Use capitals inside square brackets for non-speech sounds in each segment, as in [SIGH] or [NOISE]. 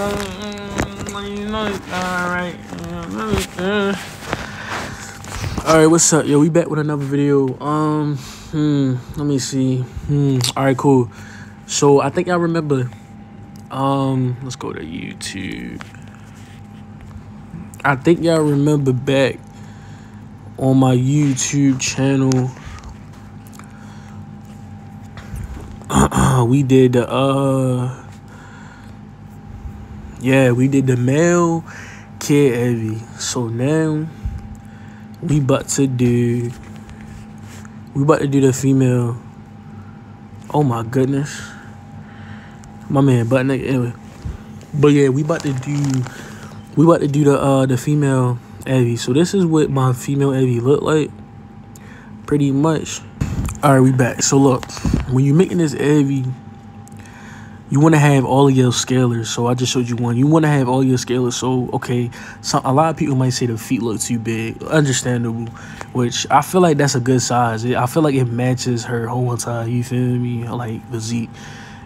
Alright. What's up? Yo, we back with another video. Um, hmm, let me see. Hmm, alright, cool. So, I think I remember. Um, let's go to YouTube. I think y'all remember back on my YouTube channel. [CLEARS THROAT] we did the uh yeah, we did the male kid heavy. So now we about to do we about to do the female. Oh my goodness. My man naked anyway. But yeah, we about to do we about to do the uh the female avi. So this is what my female avi look like. Pretty much. Alright, we back. So look, when you're making this avi you want to have all of your scalers. So I just showed you one. You want to have all your scalers. So, okay, some, a lot of people might say the feet look too big. Understandable. Which I feel like that's a good size. I feel like it matches her whole entire, you feel me? Like physique.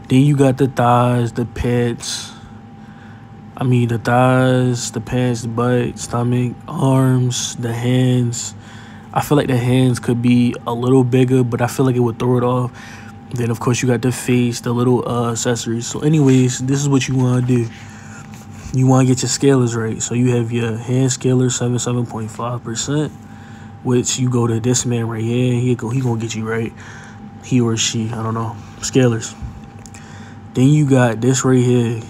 Then you got the thighs, the pets. I mean, the thighs, the pants, the butt, stomach, arms, the hands. I feel like the hands could be a little bigger, but I feel like it would throw it off. Then of course you got the face, the little uh, accessories. So anyways, this is what you want to do. You want to get your scalers right. So you have your hand scaler 77.5%, which you go to this man right here. He go he to get you right. He or she, I don't know. Scalers. Then you got this right here.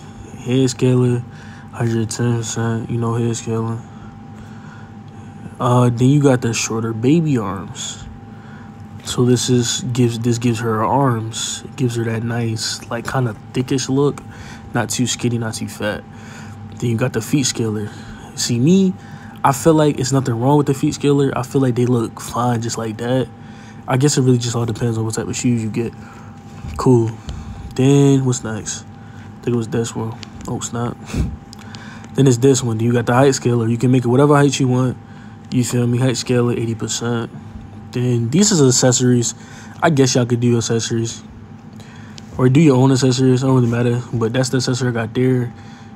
Head scaler 110%, you know head scaler. Uh then you got the shorter baby arms. So this is gives this gives her arms. It gives her that nice, like kind of thickish look. Not too skinny, not too fat. Then you got the feet scaler. See me, I feel like it's nothing wrong with the feet scaler. I feel like they look fine just like that. I guess it really just all depends on what type of shoes you get. Cool. Then what's next? I think it was this one. Oh snap. Then it's this one. Do you got the height scaler. You can make it whatever height you want. You feel me? Height scaler 80%. Then these are accessories. I guess y'all could do accessories. Or do your own accessories. It don't really matter. But that's the accessory I got there.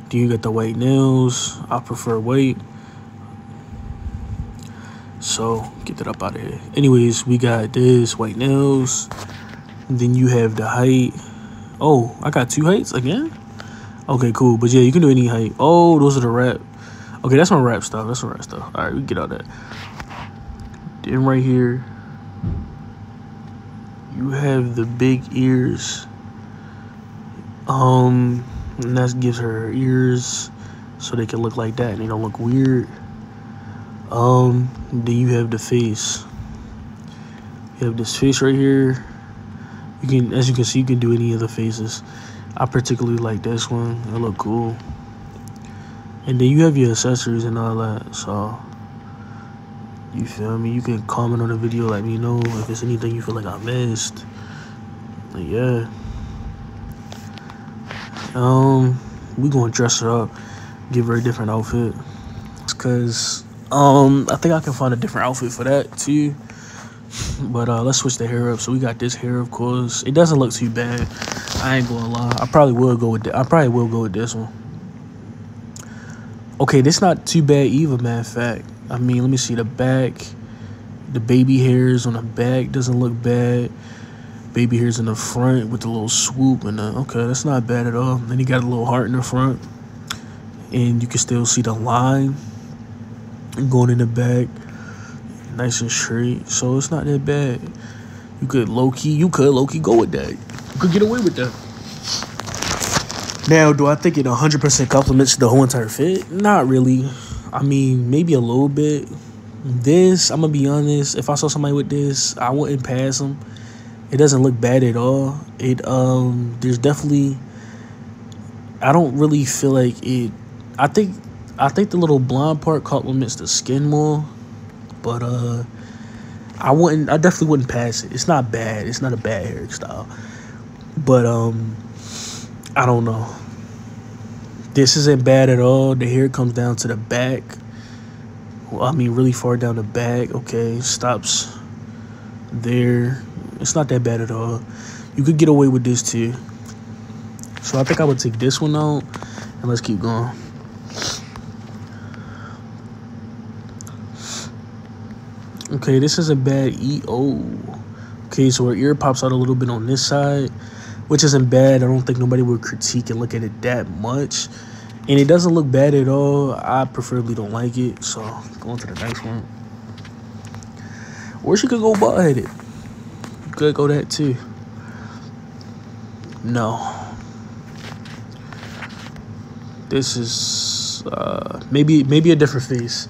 Do you got the white nails. I prefer white. So get that up out of here. Anyways, we got this white nails. Then you have the height. Oh, I got two heights again? Okay, cool. But yeah, you can do any height. Oh, those are the wrap. Okay, that's my wrap stuff. That's my wrap stuff. All right, we get all that. Then right here, you have the big ears. Um, and that gives her ears so they can look like that and they don't look weird. Um, then you have the face. You have this face right here. You can, as you can see, you can do any of the faces. I particularly like this one. It look cool. And then you have your accessories and all that. So you feel me? You can comment on the video, let me know if there's anything you feel like I missed. But yeah. Um, we gonna dress her up, give her a different outfit. Cause um, I think I can find a different outfit for that too. But uh, let's switch the hair up. So we got this hair, of course. It doesn't look too bad. I ain't gonna lie. I probably will go with. I probably will go with this one. Okay, this not too bad either. Matter of fact. I mean, let me see the back. The baby hairs on the back doesn't look bad. Baby hairs in the front with the little swoop and the, okay, that's not bad at all. Then you got a little heart in the front, and you can still see the line going in the back, nice and straight. So it's not that bad. You could low key, you could low key go with that. You could get away with that. Now, do I think it 100% complements the whole entire fit? Not really. I mean, maybe a little bit. This, I'm gonna be honest. If I saw somebody with this, I wouldn't pass them. It doesn't look bad at all. It um, there's definitely. I don't really feel like it. I think, I think the little blonde part complements the skin more, but uh, I wouldn't. I definitely wouldn't pass it. It's not bad. It's not a bad hairstyle, but um, I don't know. This isn't bad at all. The hair comes down to the back. Well, I mean, really far down the back. Okay, stops there. It's not that bad at all. You could get away with this too. So I think I would take this one out. And let's keep going. Okay, this is a bad. EO. Okay, so her ear pops out a little bit on this side, which isn't bad. I don't think nobody would critique and look at it that much. And it doesn't look bad at all. I preferably don't like it. So, going to the next one. Or she could go butt headed. Could go that too. No. This is uh, maybe maybe a different face.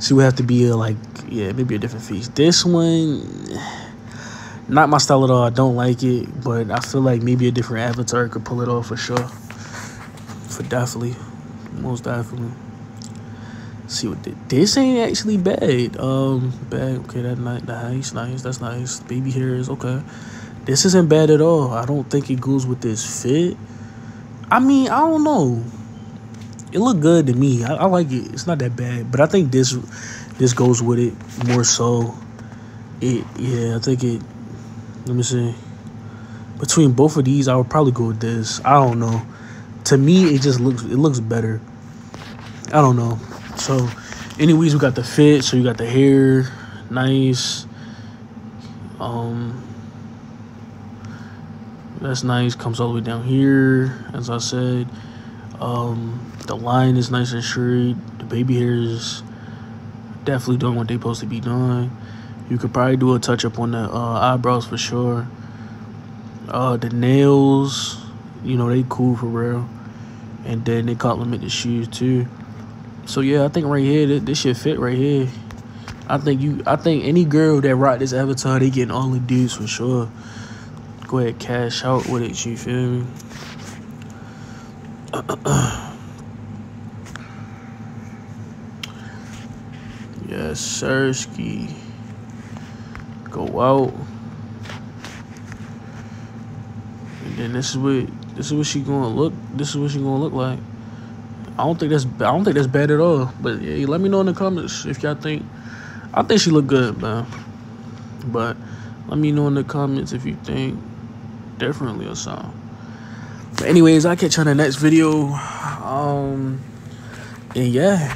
She would have to be a, like yeah maybe a different face. This one, not my style at all. I don't like it, but I feel like maybe a different avatar could pull it off for sure. For definitely, most definitely. see what this ain't actually bad. Um, bad. Okay, that nice, nice. That's nice. Baby hairs. Okay, this isn't bad at all. I don't think it goes with this fit. I mean, I don't know it looked good to me. I, I, like it. It's not that bad, but I think this this goes with it more so. It yeah, I think it. Let me see. Between both of these, I would probably go with this. I don't know. To me, it just looks it looks better. I don't know. So, anyways, we got the fit. So you got the hair, nice. Um, that's nice. Comes all the way down here, as I said. Um, the line is nice and straight. The baby hair is definitely doing what they're supposed to be doing. You could probably do a touch up on the uh, eyebrows for sure. Uh, the nails, you know, they cool for real. And then they compliment the shoes too. So yeah, I think right here, this, this should fit right here. I think you, I think any girl that rock this avatar, they getting all the dudes for sure. Go ahead, cash out with it. You feel me? [CLEARS THROAT] Yes, Sirski. Go out. And then this is what this is what she gonna look. This is what she gonna look like. I don't think that's I don't think that's bad at all. But let me know in the comments if y'all think. I think she look good, man. But let me know in the comments if you think differently or something. But anyways, I'll catch you on the next video. Um, and yeah.